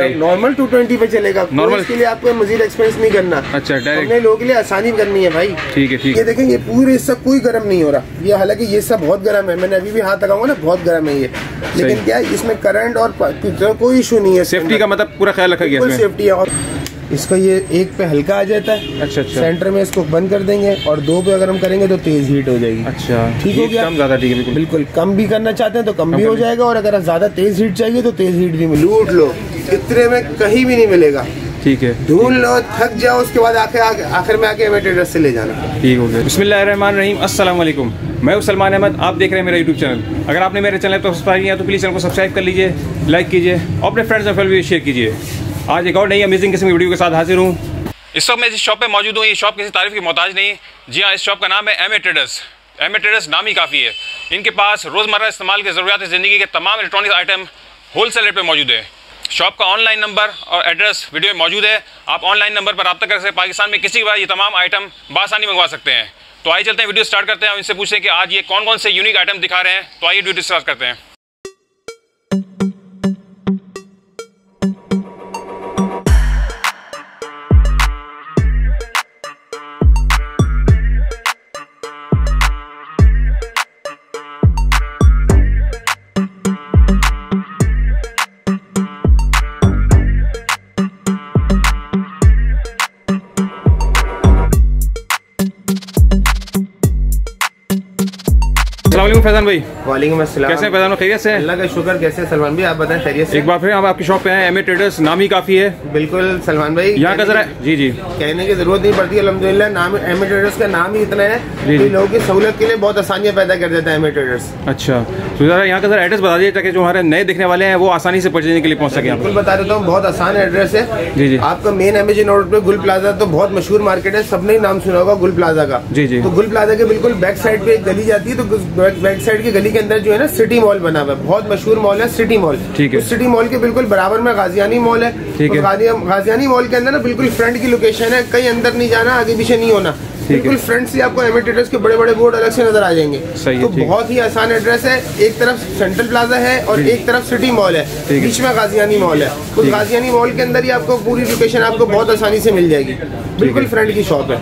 Normal to twenty पे चलेगा normal के लिए आपको मजीद एक्सपेंस नहीं करना। अच्छा डायरेक्ट अपने लोगों के लिए आसानी करनी है भाई। ठीक है ठीक ये देखें ये पूरे इससे कोई गर्म नहीं हो रहा। ये हालाँकि ये सब बहुत गर्म है। मैंने अभी भी हाथ लगाऊँगा ना बहुत गर्म है ये। लेकिन क्या इसमें करंट और कोई इशू नहीं है सेफ्टी का मतलब पूरा ख्याल रखा गया सेफ्टी है। और इसका ये एक पे हल्का आ जाता है। अच्छा अच्छा। सेंटर में इसको बंद कर देंगे और दो पे अगर हम करेंगे तो तेज हीट हो जाएगी। अच्छा। ठीक हो गया? कम ज़्यादा ठीक है बिल्कुल। बिल्कुल कम भी करना चाहते हैं तो कम भी हो जाएगा और अगर ज़्यादा तेज हीट चाहिए तो तेज हीट भी मिले लूट लो इतने में कहीं भी नहीं मिलेगा। ठीक है। ढूंढ लो थक जाओ उसके बाद आखिर आखिर आखिर में आके हमें से ले जाना। ठीक हो गया। बिस्मिल्लाहिर्रहमान रहीम अस्सलाम वालेकुम मैं हूँ सलमान अहमद आप देख रहे हैं मेरा यूट्यूब चैनल अगर आपने मेरे चैनल पर सब्सक्राइब किया तो प्लीज़ चैनल को सब्सक्राइब कर लीजिए लाइक कीजिए और अपने फ्रेंड्स एंड फैमिली शेयर कीजिए। आज एक और नई अमेजिंग किस्म की वीडियो के साथ हाजिर हूँ। इस वक्त मैं जिस शॉप पे मौजूद हूँ, ये शॉप किसी तारीफ़ की मोहताज नहीं। जी हाँ इस शॉप का नाम है M A traders M A traders नाम ही काफ़ी है। इनके पास रोज़मर्रा इस्तेमाल के ज़रूरियात ज़िंदगी के तमाम electronic item wholesale rate पे मौजूद है। शॉप का ऑनलाइन नंबर और एड्रेस वीडियो में मौजूद है। आप ऑनलाइन नंबर पर रब्ता कर सकते हैं। पाकिस्तान में किसी भी ये तमाम आइटम बासानी मंगवा सकते हैं। तो आइए चलते हैं वीडियो स्टार्ट करते हैं और इनसे पूछते हैं कि आज ये कौन कौन से यूनिक आइटम दिखा रहे हैं। तो आइए वीडियो स्टार्ट करते हैं। फैजान भाई। वालेकुम कैसे फैजान भाई, खैरियत से? हैं? अल्लाह का शुक्र कैसे सलमान भाई? आप बताएँ खैरियत से? एक बार फिर हम आपकी शॉप पे हैं एम ए ट्रेडर्स नाम ही काफ़ी है। बिल्कुल सलमान भाई। यहाँ का ज़रा जी जी। कहने की ज़रूरत नहीं पड़ती अलहमदिल्ला नाम एम ट्रेडर्स का नाम ही इतना है कि लोगों की सहूलत के लिए बहुत आसानियाँ पैदा कर देता है एम ट्रेडर्स अच्छा। तो ज़रा यहाँ का ज़रा एड्रेस बता दीजिए ताकि जो हमारे नए दिखने वाले हैं वो आसानी से परचेजिंग के लिए पहुँच सके बिल्कुल बता देता हूँ बहुत आसान एड्रेस है। जी, जी। आपका मेन एमएजी रोड पे गुल प्लाजा तो बहुत मशहूर मार्केट है सबने नाम सुना होगा गुल प्लाजा का। जी, जी। तो गुल प्लाजा के बिल्कुल बैक साइड पे एक गली जाती है तो बैक, साइड की गली के अंदर जो है ना सिटी मॉल बना हुआ है। बहुत मशहूर मॉल है सिटी मॉल। ठीक है। सिटी मॉल के बिल्कुल बराबर में गाजियानी मॉल है। ठीक है। गाजियानी मॉल के अंदर ना बिल्कुल फ्रंट की लोकेशन है। कहीं अंदर नहीं जाना आगे पीछे नहीं होना। बिल्कुल फ्रंट से आपको एमिटेटर्स के बड़े बड़े बोर्ड अलग से नज़र आ जाएँगे। तो बहुत ही आसान एड्रेस है एक तरफ़ सेंट्रल प्लाजा है और एक तरफ़ सिटी मॉल है। बीच में गाजियानी मॉल है। उस गाजियानी मॉल के अंदर ही आपको पूरी लोकेशन आपको बहुत आसानी से मिल जाएगी। बिल्कुल फ्रंट की शॉप है।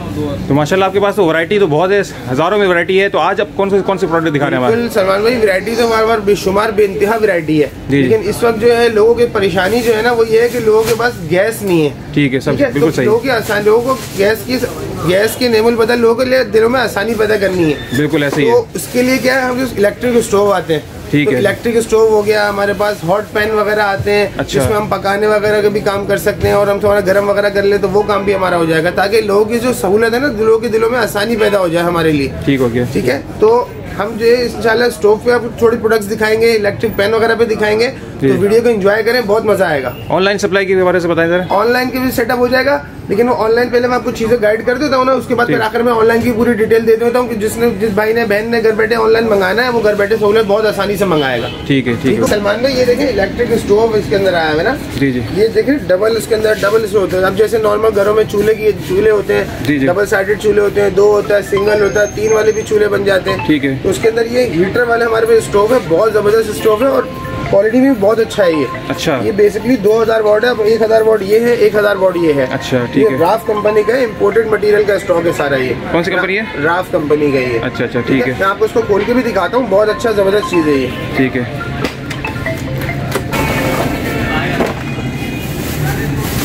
तो माशाल्लाह आपके पास तो वैरायटी तो बहुत है हज़ारों में वैरायटी है तो आज आप कौन से कौन से प्रोडक्ट दिखा रहे हैं बिल्कुल सलमान भाई वैरायटी तो हमारे पास बेशुमार बेइंतहा वैरायटी है। लेकिन इस वक्त जो है लोगों की परेशानी जो है ना वो ये है कि लोगों के पास गैस नहीं है। ठीक है सब बिल्कुल तो सही। लोगों की आसान लोगों को गैस की गैस के नेमल बदल लोगों के लिए दिलों में आसानी पैदा करनी है। बिल्कुल ऐसे ही तो है। उसके लिए क्या है हम जो इलेक्ट्रिक स्टोव आते हैं। ठीक तो है। इलेक्ट्रिक स्टोव हो गया हमारे पास हॉट पैन वगैरह आते हैं अच्छा। जिसमें हम पकाने वगैरह का भी काम कर सकते हैं और हम थोड़ा गर्म वगैरह कर ले तो वो काम भी हमारा हो जाएगा ताकि लोगों की जो सहूलत है ना लोगों के दिलों में आसानी पैदा हो जाए हमारे लिए। ठीक हो गया। ठीक है? तो हम जो है इंशाल्लाह स्टोव पे आप थोड़ी प्रोडक्ट्स दिखाएँगे इलेक्ट्रिक पैन वगैरह पे दिखाएँगे तो वीडियो को एंजॉय करें बहुत मज़ा आएगा। ऑनलाइन सप्लाई के बारे से बताएँ जरा। ऑनलाइन के भी सेटअप हो जाएगा लेकिन वो ऑनलाइन पहले मैं आपको चीज़ें गाइड कर देता हूँ ना उसके बाद फिर आकर मैं ऑनलाइन की पूरी डिटेल दे देता हूँ जिसने जिस भाई ने बहन ने घर बैठे ऑनलाइन मंगाना है वो घर बैठे सहूलत बहुत आसानी से मंगाएगा। ठीक है ठीक है सलमान भाई ये देखें इलेक्ट्रिक स्टोव इसके अंदर आया है ना? जी जी। ये देखिए डबल इसके अंदर डबल इसमें होते हैं। अब जैसे नॉर्मल घरों में चूल्हे की चूल्हे होते हैं डबल साइडेड चूल्हे होते हैं दो होता है सिंगल होता है तीन वाले भी चूल्हे बन जाते हैं। ठीक है। उसके अंदर ये हीटर वाले हमारे पास स्टोव है बहुत ज़बरदस्त स्टोव है और क्वालिटी भी बहुत अच्छा है ये। अच्छा। ये बेसिकली 2000 वॉट है एक हज़ार वॉट ये है एक हज़ार वॉट ये है। अच्छा, ठीक है। राफ कंपनी का इम्पोर्टेड मटेरियल का स्टॉक है सारा ये। कौन सी कंपनी है? राफ कंपनी का ये। अच्छा अच्छा ठीक है। मैं आपको इसको खोल के भी दिखाता हूँ बहुत अच्छा ज़बरदस्त चीज़ है ये। ठीक है।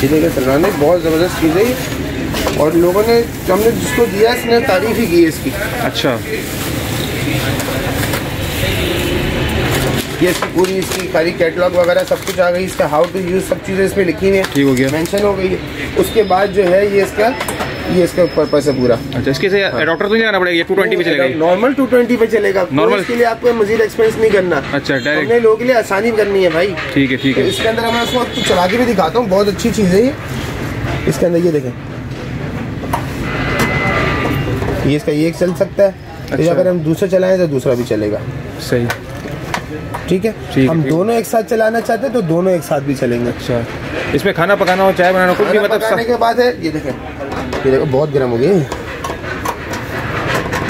देखिए सलमान बहुत ज़बरदस्त चीज़ है और लोगों ने हमने जिसको दिया इसने तारीफ़ ही की है इसकी। अच्छा। ये इसकी पूरी इसकी सारी कैटलॉग वगैरह सब कुछ आ गई इसका हाउ टू यूज़ सब चीज़ें इसमें लिखी हुई हैं। ठीक हो गया। मेंशन हो गई। है उसके बाद जो है ये इसका ये इसका पर्पस है पूरा। अच्छा इसके से अडॉप्टर तो नहीं लगाना पड़ेगा ये टू ट्वेंटी पे चलेगा नॉर्मल टू ट्वेंटी पे चलेगा। नॉर्मल के लिए आपको मजीद एक्सपेंस नहीं करना। अच्छा डायरेक्ट हमने लोगों के लिए आसानी करनी है भाई। ठीक है ठीक तो है इसके अंदर मैं इसको आपको चला के भी दिखाता हूँ बहुत अच्छी चीज़ है ये। इसके अंदर ये देखें। ये इसका ये चल सकता है। तो अच्छा। अगर हम दूसरा चलाएँ तो दूसरा भी चलेगा। सही। ठीक है? हम। दोनों एक साथ चलाना चाहते हैं तो दोनों एक साथ भी चलेंगे। अच्छा। इसमें खाना पकाना हो चाय बनाना कुछ भी मतलब पकाने के बाद है ये देखें। ये देखो बहुत गर्म हो गई।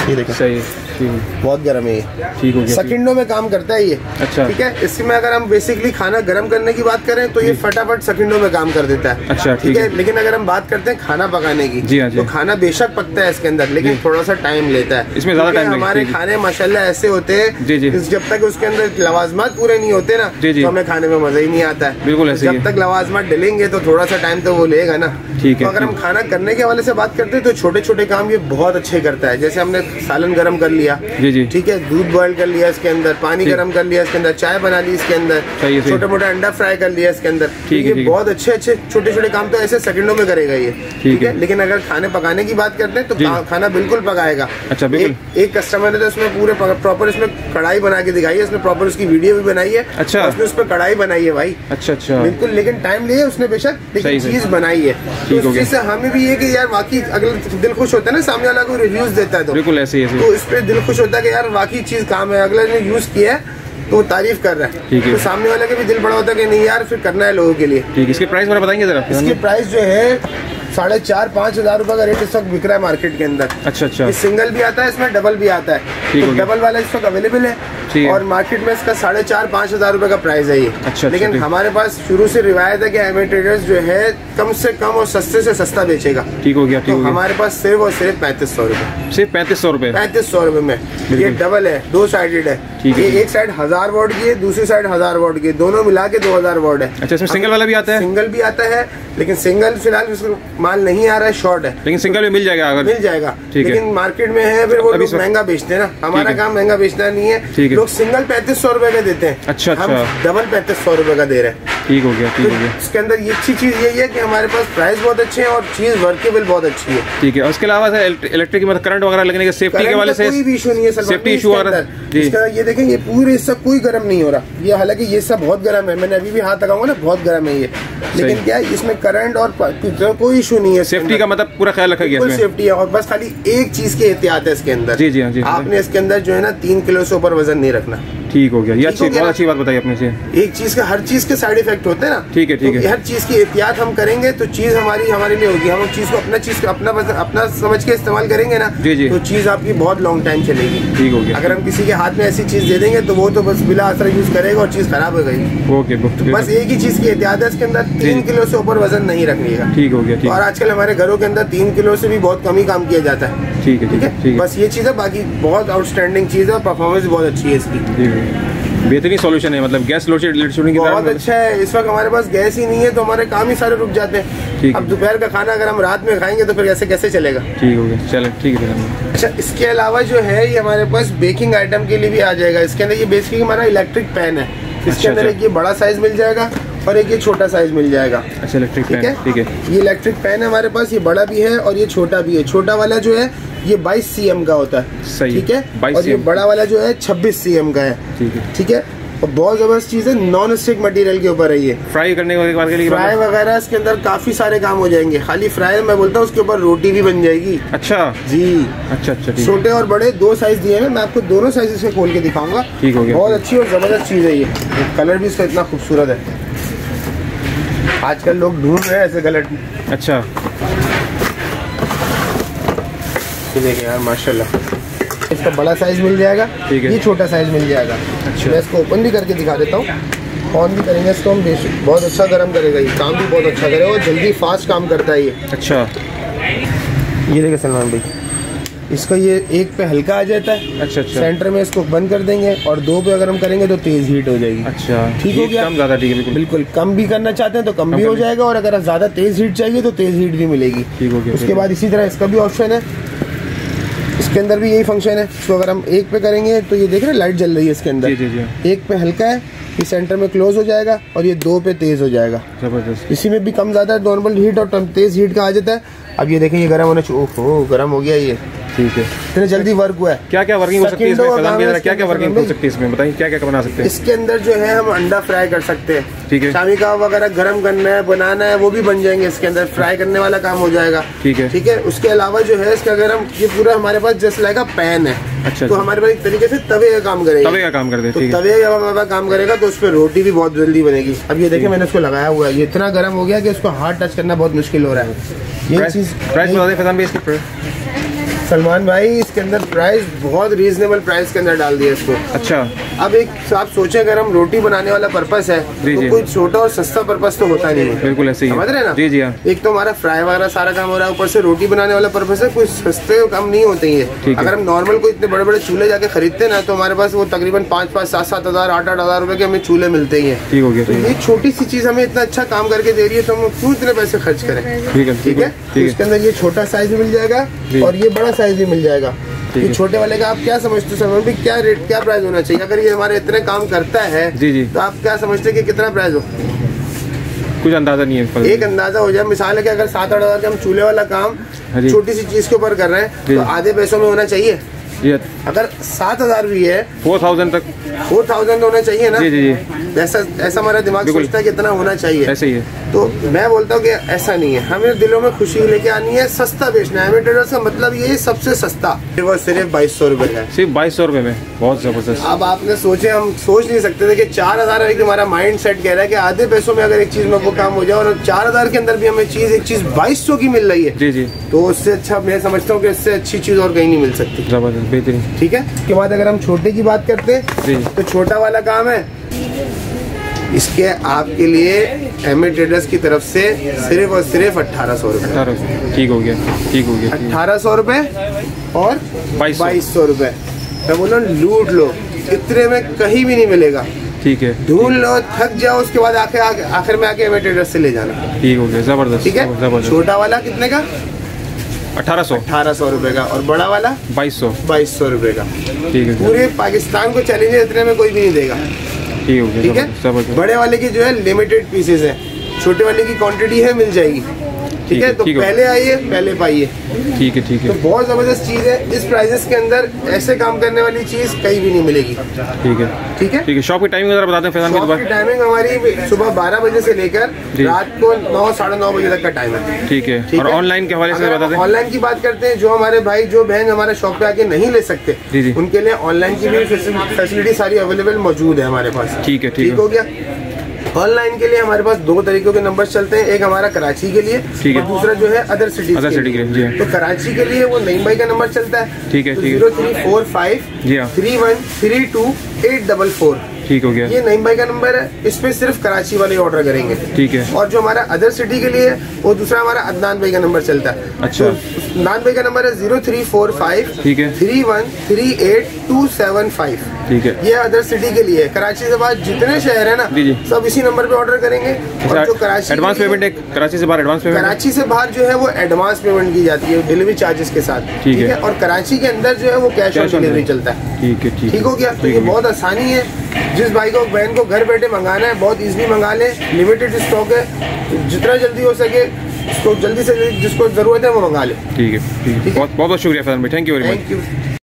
ये देखें। सही है। बहुत गर्म है ये। ठीक हो गया सेकंडों में काम करता है ये। अच्छा। ठीक है? इसमें अगर हम बेसिकली खाना गर्म करने की बात करें तो ये फटाफट सेकंडों में काम कर देता है। अच्छा, ठीक है। लेकिन अगर हम बात करते हैं खाना पकाने की जी हाँ, जी। तो खाना बेशक पकता है इसके अंदर लेकिन थोड़ा सा टाइम लेता है। इसमें ज़्यादा लगेगा, हमारे। खाने माशाल्लाह ऐसे होते हैं जब तक उसके अंदर लवाजमात पूरे नहीं होते ना। तो हमें खाने में मज़ा ही नहीं आता है। बिल्कुल जब तक लवाजमात डलेंगे तो थोड़ा सा टाइम तो वो लेगा ना। ठीक है, तो अगर हम खाना करने के हवाले से बात करते हैं तो छोटे छोटे काम ये बहुत अच्छे करता है। जैसे हमने सालन गर्म कर लिया जी जी। ठीक है? दूध बॉयल कर लिया इसके अंदर पानी। गर्म कर लिया इसके अंदर चाय बना ली इसके अंदर छोटा मोटे अंडा फ्राई कर लिया इसके अंदर। ठीक है, ये ठीक है। बहुत अच्छे अच्छे छोटे छोटे काम तो ऐसे सेकंडों में करेगा ये ठीक है। लेकिन अगर खाने पकाने की बात करते हैं तो खाना बिल्कुल पकाएगा। अच्छा, बिल्कुल। एक, कस्टमर ने तो उसमें पूरे प्रॉपर इसमें कढ़ाई बना के दिखाई है इसने प्रॉपर उसकी वीडियो भी बनाई है। अच्छा। उसने उस पर कढ़ाई बनाई है भाई। अच्छा अच्छा। बिल्कुल लेकिन टाइम लिए उसने बेशक चीज़ बनाई है। ठीक तो हो गया। हमें भी ये कि यार वाकई अगले दिल खुश होता है ना सामने वाला कोई रिव्यूज़ देता है तो। बिल्कुल ऐसे ही तो इस पे दिल खुश होता है कि यार वाकई चीज़ काम है अगला ने यूज़ किया है तो तारीफ़ कर रहा है। ठीक है। तो सामने वाले का भी दिल बड़ा होता है कि नहीं यार फिर करना है लोगों के लिए। ठीक है इसके प्राइस वगैरह बताएँगे जरा इसकी प्राइस जो है साढ़े चार पाँच हज़ार रुपए का रेट इस वक्त बिक रहा है मार्केट के अंदर। अच्छा अच्छा। सिंगल भी आता है इसमें डबल भी आता है। तो डबल वाला इस वक्त अवेलेबल है। और मार्केट में इसका साढ़े चार पाँच हज़ार रुपए का प्राइस है ये। अच्छा, लेकिन ठीक। हमारे पास शुरू से रिवायत है कि एम ट्रेडर्स जो है कम से कम और सस्ते से सस्ता बेचेगा। ठीक हो गया ठीक तो हो गया। हमारे पास सिर्फ़ और सिर्फ़ पैंतीस सौ रूपए। सिर्फ़ पैंतीस सौ रुपए? पैंतीस सौ रुपए में। ये डबल है दो साइडेड है। ये एक साइड हज़ार वॉट की है दूसरी साइड हज़ार वॉट की दोनों मिला के दो हज़ार वॉट है। अच्छा इसमें सिंगल वाला भी आता है? सिंगल भी आता है लेकिन सिंगल फ़िलहाल माल नहीं आ रहा है शॉर्ट है। लेकिन सिंगल भी मिल जाएगा अगर मिल जाएगा। लेकिन मार्केट में है फिर वो लोग महँगा बेचते हैं ना। हमारा काम महँगा बेचना नहीं है। लोग सिंगल पैंतीस सौ रुपए का देते हैं। अच्छा, हम अच्छा। डबल पैंतीस सौ रुपए का दे रहे हैं। ठीक हो गया ठीक तो हो गया। इसके अंदर ये अच्छी चीज़ यही है कि हमारे पास प्राइस बहुत अच्छे हैं और चीज़ वर्केबल बहुत अच्छी है। ठीक है उसके अलावा इलेक्ट्रिक मतलब करंट वगैरह लगने के सेफ्टी के वाले से कोई भी इशू नहीं है सेफ्टी इशू इसके वगैरह इसका ये देखें ये पूरे इससे कोई गर्म नहीं हो रहा। ये हालाँकि ये सब बहुत गर्म है मैंने अभी भी हाथ लगाऊँगा ना बहुत गर्म है ये। लेकिन क्या इसमें करंट और तो कोई इशू नहीं है सेफ्टी का मतलब पूरा ख्याल रखा गया सेफ्टी है और बस खाली एक चीज़ की एहतियात है इसके अंदर। जी, जी, हाँ, जी। आपने इसके अंदर जो है ना तीन किलो से ऊपर वज़न नहीं रखना। ठीक हो गया। ये अच्छी बहुत अच्छी बात बताई आपने से। एक चीज़ का हर चीज़ के साइड इफ़ेक्ट होते हैं ना। ठीक है, ठीक तो है। हर चीज़ की एहतियात हम करेंगे तो चीज़ हमारी हमारे लिए होगी। हम उस चीज़ को अपना चीज़ को अपना अपना समझ के इस्तेमाल करेंगे ना जी, जी। तो चीज़ आपकी बहुत लॉन्ग टाइम चलेगी। ठीक हो गया। अगर हम किसी के हाथ में ऐसी चीज़ दे देंगे तो वो तो बस बिला असर यूज़ करेगा और चीज़ खराब हो गई ओके बस एक ही चीज़ की एहतियात है इसके अंदर तीन किलो से ऊपर वज़न नहीं रखिएगा ठीक हो गया और आजकल हमारे घरों के अंदर तीन किलो से भी बहुत कम ही काम किया जाता है। ठीक है ठीक है ठीक बस ये चीज़ है बाकी बहुत आउटस्टैंडिंग चीज़ है और परफॉर्मेंस बहुत अच्छी है इसकी। बेहतरीन सॉल्यूशन है मतलब गैस लोड शेडिंग की बहुत अच्छा है इस वक्त हमारे पास गैस ही नहीं है तो हमारे काम ही सारे रुक जाते हैं। ठीक अब दोपहर का खाना अगर हम रात में खाएँगे तो फिर ऐसे कैसे चलेगा? ठीक हो गया चलो ठीक है अच्छा इसके अलावा जो है ये हमारे पास बेकिंग आइटम के लिए भी आ जाएगा। इसके अंदर ये बेसिकली हमारा इलेक्ट्रिक पैन है। इसके अच्छा, अंदर अच्छा। एक ये बड़ा साइज़ मिल जाएगा और एक ये छोटा साइज़ मिल जाएगा। अच्छा इलेक्ट्रिक ठीक है? ये इलेक्ट्रिक पैन है हमारे पास ये बड़ा भी है और ये छोटा भी है। छोटा वाला जो है ये 22 सीएम का होता है। सही ठीक है? और ये बड़ा वाला जो है 26 सीएम का है। ठीक है। ठीक है? और बहुत ज़बरदस्त चीज़ है नॉन स्टिक मटेरियल के ऊपर है ये। फ्राई करने के बाद के लिए फ्राई वगैरह इसके अंदर काफ़ी सारे काम हो जाएँगे। खाली फ्राई मैं बोलता हूँ उसके ऊपर रोटी भी बन जाएगी। अच्छा। जी। अच्छा अच्छा छोटे और बड़े दो साइज़ दिए हैं मैं आपको दोनों साइज़ इसके खोल के दिखाऊँगा। ठीक हो गया। बहुत अच्छी और ज़बरदस्त चीज़ है ये। कलर भी इसका इतना खूबसूरत है। आजकल लोग ढूंढ रहे हैं ऐसे गलत अच्छा। ये देखिए यार माशाल्लाह। इसका बड़ा साइज़ मिल जाएगा। ठीक है। ये छोटा साइज़ मिल जाएगा। अच्छा। मैं इसको ओपन भी करके दिखा देता हूँ। ऑन भी करेंगे इसको हम बेश- बहुत अच्छा गर्म करेगा ये। काम भी बहुत अच्छा करेगा और जल्दी फास्ट काम करता है ये। अच्छा। ये देखिए सलमान भाई। इसका ये एक पे हल्का आ जाता है। अच्छा अच्छा। सेंटर में इसको बंद कर देंगे और दो पे अगर हम करेंगे तो तेज हीट हो जाएगी। अच्छा। ठीक हो गया? कम ज़्यादा ठीक है बिल्कुल। बिल्कुल कम भी करना चाहते हैं तो कम कम भी हो जाएगा और अगर ज़्यादा तेज हीट चाहिए तो तेज हीट भी मिलेगी। ठीक हो गया, उसके बाद इसी तरह इसका भी ऑप्शन है। इसके अंदर भी यही फ़ंक्शन है। इसको अगर हम एक पे करेंगे तो ये देख रहे हैं लाइट जल रही है इसके अंदर। जी जी जी। एक पे हल्का है ये सेंटर में क्लोज हो जाएगा और ये दो पे तेज हो जाएगा। ज़बरदस्त। इसी में भी कम ज़्यादा नॉर्मल हीट और तेज हीट का आ जाता है? अब ये देखें ये गर्म होना ओहो गर्म हो गया ये। ठीक है। इतने जल्दी वर्क हुआ है। क्या क्या वर्किंग हो सकती है इसमें? का क्या क्या वर्किंग हो सकती है इसमें? बताइए क्या क्या बना सकते हैं? इसके अंदर जो है हम अंडा फ्राई कर सकते हैं। ठीक है। शामी कबाब वगैरह गर्म करना है बनाना है वो भी बन जाएँगे इसके अंदर। फ्राई करने वाला काम हो जाएगा। ठीक है। ठीक है? उसके अलावा जो है इसका अगर हम ये पूरा हमारे पास जस्ट लाइक पैन है। अच्छा, तो अच्छा। हमारे पास एक तरीके से तवे का काम करेगा। तवे का काम करते हैं तो तवे का हमारे पास काम करेगा तो उस पर रोटी भी बहुत जल्दी बनेगी। अब ये देखिए मैंने उसको लगाया हुआ है। ये इतना गर्म हो गया कि उसको हाथ टच करना बहुत मुश्किल हो रहा है। ये प्राइस चीज़ प्राइस बता दें फैजान भाई इसकी सलमान भाई इसके अंदर प्राइस बहुत रीजनेबल प्राइस के अंदर डाल दिया इसको। अच्छा। अब एक आप सोचे अगर हम रोटी बनाने वाला पर्पस है तो कोई छोटा और सस्ता पर्पस तो होता नहीं है। बिल्कुल ऐसे ही समझ रहे ना? जी जी हाँ। एक तो हमारा फ्राई वगैरह सारा काम हो रहा है ऊपर से रोटी बनाने वाला पर्पस है कोई सस्ते काम नहीं होते ही। अगर हम नॉर्मल कोई इतने बड़े बड़े चूल्हे जाके खरीदते ना तो हमारे पास वो तकरीबन पाँच पाँच सात सात हज़ार आठ आठ हज़ार रुपए के हमें चूल्हे मिलते ही हैं। ठीक हो गया तो है। ये छोटी सी चीज़ हमें इतना अच्छा काम करके दे रही है तो हम क्यों इतने पैसे खर्च करें? ठीक है ठीक है तो इसके अंदर ये छोटा साइज़ भी मिल जाएगा और ये बड़ा साइज़ भी मिल जाएगा। ये छोटे वाले का आप क्या समझते हो सर भी क्या रेट क्या प्राइस होना चाहिए? अगर ये हमारे इतने काम करता है जी, जी। तो आप क्या समझते हैं कि कितना प्राइस हो? कुछ अंदाज़ा नहीं है एक अंदाज़ा हो जाए। मिसाल है कि अगर सात आठ हज़ार के हम चूल्हे वाला काम हाँ छोटी सी चीज़ के ऊपर कर रहे हैं तो आधे पैसों में होना चाहिए? ये अगर सात हज़ार भी है फोर थाउज़ेंड तक। फोर थाउज़ेंड होना चाहिए ना? जी जी जी। ऐसा ऐसा हमारा दिमाग सोचता है कि इतना होना चाहिए। ऐसे ही है। तो मैं बोलता हूँ कि ऐसा नहीं है। हमें दिलों में खुशी लेके आनी है सस्ता बेचना है। हमें ट्रेडर्स का मतलब ये है सबसे सस्ता। वो सिर्फ़ बाईस सौ रुपए है। सिर्फ़ बाईस सौ रुपये में। बहुत ज़बरदस्त। अब आपने सोचे हम सोच नहीं सकते थे कि चार हज़ार एक हमारा माइंड सेट कह रहा है कि आधे पैसों में अगर एक चीज़ में वो काम हो जाए और चार हज़ार के अंदर भी हमें चीज़ एक चीज़ बाईस सौ की मिल रही है। जी जी। तो उससे अच्छा मैं समझता हूँ कि इससे अच्छी चीज़ और कहीं नहीं मिल सकती। ज़बरदस्त। बेहतरीन। ठीक है? उसके बाद अगर हम छोटे की बात करते हैं तो छोटा वाला काम है। इसके आपके लिए एम ए ट्रेडर्स की तरफ़ से सिर्फ़ और सिर्फ़ अट्ठारह सौ रुपए। ठीक हो गया ठीक हो गया। अट्ठारह सौ रूपए और बाईस सौ। रूपए। मैं बोला लूट लो। इतने में कहीं भी नहीं मिलेगा। ठीक है। ढूंढ लो थक जाओ उसके बाद आखिर में आके एम ट्रेडर्स से ले जाना। ठीक हो गया ज़बरदस्त ठीक है? छोटा वाला कितने का? अठारह सौ। अठारह सौ रुपए का। और बड़ा वाला? बाईस सौ। बाईस सौ रुपए का। ठीक है। पूरे पाकिस्तान को चैलेंज इतने में कोई भी नहीं देगा। ठीक है है? ज़बरदस्त बड़े वाले की जो है लिमिटेड पीसेस है। छोटे वाले की क्वांटिटी है मिल जाएगी। ठीक है है, तो पहले आइए पहले पाइए। ठीक है ठीक है। तो है बहुत ज़बरदस्त चीज़ है इस प्राइजेस के अंदर ऐसे काम करने वाली चीज़ कहीं भी नहीं मिलेगी। ठीक है। ठीक है? ठीक है शॉप की टाइमिंग जरा बताते हैं फैजान की टाइमिंग हमारी सुबह 12 बजे से लेकर रात को नौ साढ़े नौ बजे तक का टाइम है। ठीक है और ऑनलाइन के हवाले से अगर बता दें ऑनलाइन की बात करते हैं जो हमारे भाई जो बहन हमारे शॉप पे आके नहीं ले सकते। उनके लिए ऑनलाइन की भी फैसिलिटी सारी अवेलेबल मौजूद है हमारे पास। ठीक है, ठीक है। हो गया ऑनलाइन के लिए हमारे पास दो तरीकों के नंबर चलते हैं एक हमारा कराची के लिए ठीक है। दूसरा जो है अदर सिटी अदर सिटी के लिए। तो कराची के लिए वो नई भाई का नंबर चलता है ठीक है, ज़ीरो थ्री फोर फाइव जी। Three one three two eight double four ठीक हो गया। ये नईम भाई का नंबर है। इस पे सिर्फ़ कराची वाले ऑर्डर करेंगे। ठीक है। और जो हमारा अदर सिटी के लिए है, वो दूसरा हमारा अदनान भाई का नंबर चलता है। अच्छा। तो अदनान भाई का नंबर है ज़ीरो थ्री फोर फाइव ठीक है। Three one three eight two seven five. ठीक है। ये अदर सिटी के लिए है। कराची से बाद जितने शहर है ना। सब इसी नंबर पे ऑर्डर करेंगे। और जो कराची एडवांस पेमेंट है कराची से बाहर एडवांस पेमेंट कराची से बाहर जो है वो एडवांस पेमेंट की जाती है डिलीवरी चार्जेस के साथ। ठीक है। और कराची के अंदर जो है वो कैश ऑन डिलीवरी चलता है। ठीक है ठीक हो। गया? तो ये हो। बहुत आसानी है। जिस भाई को बहन को घर बैठे मंगाना है बहुत इजीली मंगा ले लिमिटेड स्टॉक है जितना जल्दी हो सके उसको जल्दी से जल्दी जिसको ज़रूरत है वो मंगा ले। ठीक है ठीक है। बहुत बहुत शुक्रिया सर भाई thank you very much thank you